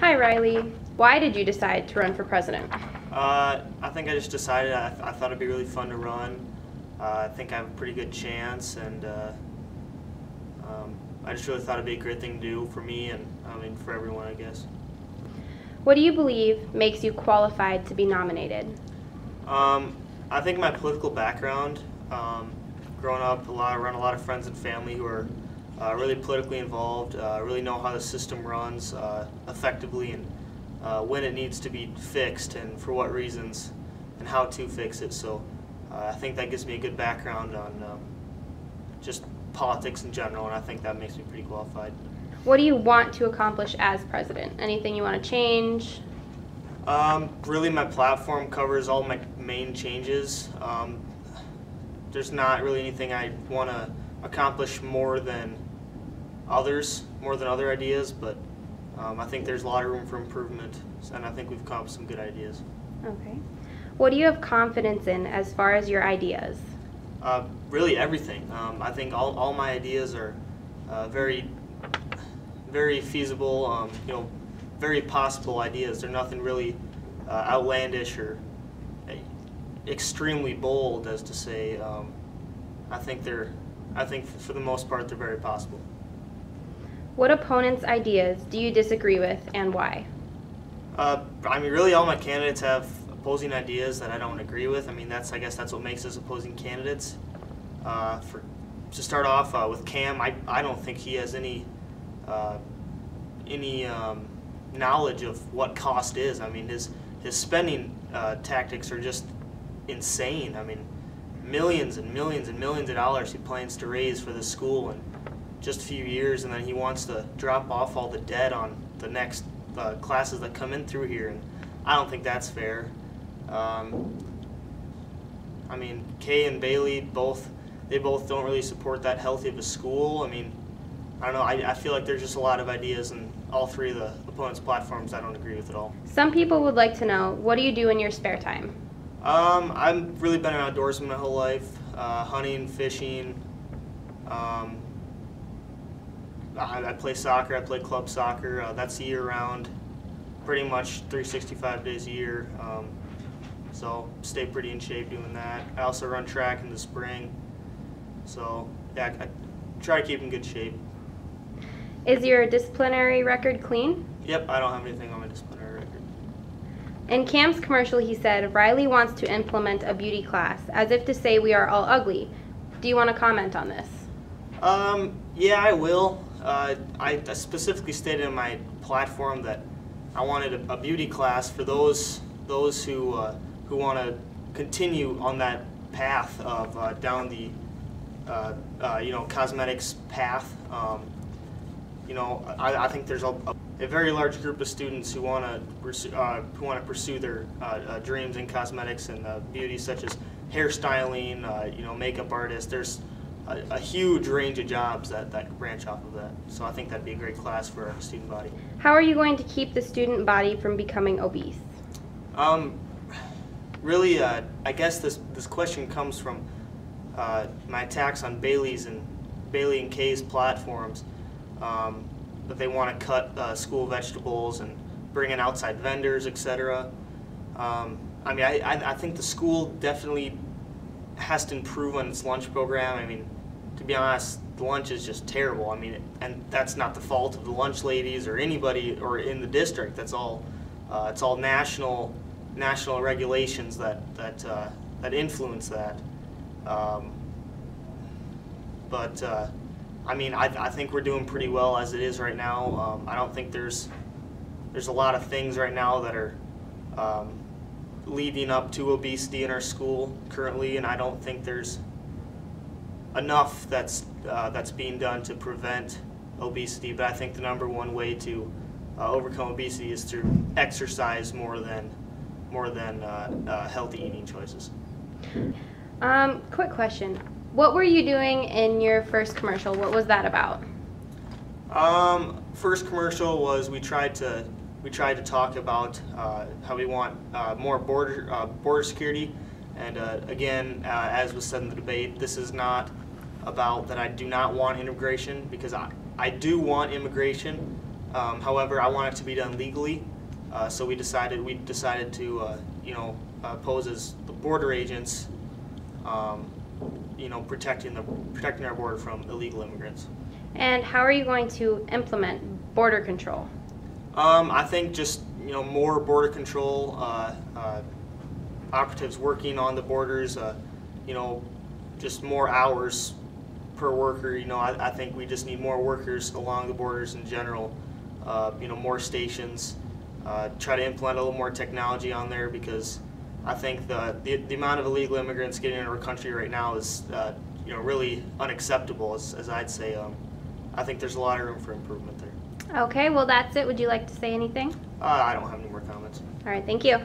Hi, Riley. Why did you decide to run for president? Uh, I think I just decided I, I thought it'd be really fun to run. Uh, I think I have a pretty good chance, and uh, um, I just really thought it'd be a great thing to do for me and I mean for everyone, I guess. What do you believe makes you qualified to be nominated? Um, I think my political background, um, growing up, a lot around a lot of friends and family who are uh, really politically involved, uh, really know how the system runs uh, effectively and uh, when it needs to be fixed and for what reasons and how to fix it. So uh, I think that gives me a good background on um, just politics in general, and I think that makes me pretty qualified. What do you want to accomplish as president? Anything you want to change? Um, really, my platform covers all my main changes. Um, there's not really anything I want to accomplish more than others, more than other ideas, but um, I think there's a lot of room for improvement, and I think we've come up with some good ideas. Okay. What do you have confidence in as far as your ideas? Uh, really, everything. Um, I think all, all my ideas are uh, very, very feasible, um, you know, very possible ideas. They're nothing really uh, outlandish or uh, extremely bold, as to say. Um, I think they're, I think for the most part, they're very possible. What opponents' ideas do you disagree with and why? Uh, I mean, really, all my candidates have opposing ideas that I don't agree with. I mean, that's I guess that's what makes us opposing candidates. Uh, for to start off uh, with Cam, I, I don't think he has any uh, any um, knowledge of what cost is. I mean, his his spending uh, tactics are just insane. I mean, millions and millions and millions of dollars he plans to raise for the school in just a few years, and then he wants to drop off all the debt on the next uh, classes that come in through here, and I don't think that's fair. Um, I mean, Kay and Bailey both they both don't really support that healthy of a school. I mean, I don't know. I, I feel like there's just a lot of ideas in all three of the opponents' platforms I don't agree with at all. Some people would like to know what do you do in your spare time? Um, I've really been an outdoorsman my whole life, uh, hunting, fishing. Um, I, I, play soccer. I play club soccer. Uh, that's year round, pretty much 365 days a year. Um, so stay pretty in shape doing that. I also run track in the spring. So yeah, I, I try to keep in good shape. Is your disciplinary record clean? Yep, I don't have anything on my disciplinary record. In Cam's commercial, he said Riley wants to implement a beauty class, as if to say we are all ugly. Do you want to comment on this? Um, yeah, I will. Uh, I specifically stated in my platform that I wanted a, a beauty class for those those who uh, who want to continue on that path of uh, down the uh, uh, you know, cosmetics path. Um, you know, I, I, think there's a, a, very large group of students who want to pursue, uh, who want to pursue their dreams in cosmetics and beauty, such as hairstyling, you know, makeup artists. There's a, a, huge range of jobs that, that branch off of that. So I think that'd be a great class for our student body. How are you going to keep the student body from becoming obese? Um, really, I guess this this question comes from uh, my attacks on Bailey's and Bailey and Kay's platforms um, that they want to cut uh, school vegetables and bring in outside vendors, etc. Um, I mean, I, I, think the school definitely has to improve on its lunch program. I mean, be honest, the lunch is just terrible. I mean, and that's not the fault of the lunch ladies or anybody or in the district. That's all. Uh, it's all national national regulations that that uh, that influence that. Um, but uh, I mean, I, I, think we're doing pretty well as it is right now. Um, I don't think there's there's a lot of things right now that are um, leading up to obesity in our school currently, and I don't think there's enough that's uh, that's being done to prevent obesity. But I think the number one way to uh, overcome obesity is through exercise more than more than uh, uh healthy eating choices. Um, quick question. What were you doing in your first commercial? What was that about? Um, first commercial was we tried to we tried to talk about uh, how we want uh, more border uh, border security, and uh, again, uh, as was said in the debate, this is not about that I do not want immigration because I I do want immigration, Um, however, I want it to be done legally, uh, so we decided we decided to uh, you know uh, pose as the border agents, um, you know protecting the protecting our border from illegal immigrants. And how are you going to implement border control? Um, I think just you know more border control uh, uh, operatives working on the borders. Uh, you know, just more hours per worker. You know, I, I think we just need more workers along the borders in general. Uh, you know, more stations. Uh, try to implement a little more technology on there because I think the, the, the amount of illegal immigrants getting into our country right now is uh, you know really unacceptable. As, as I'd say, um, I think there's a lot of room for improvement there. Okay, well, that's it. Would you like to say anything? Uh, I don't have any more comments. All right, thank you.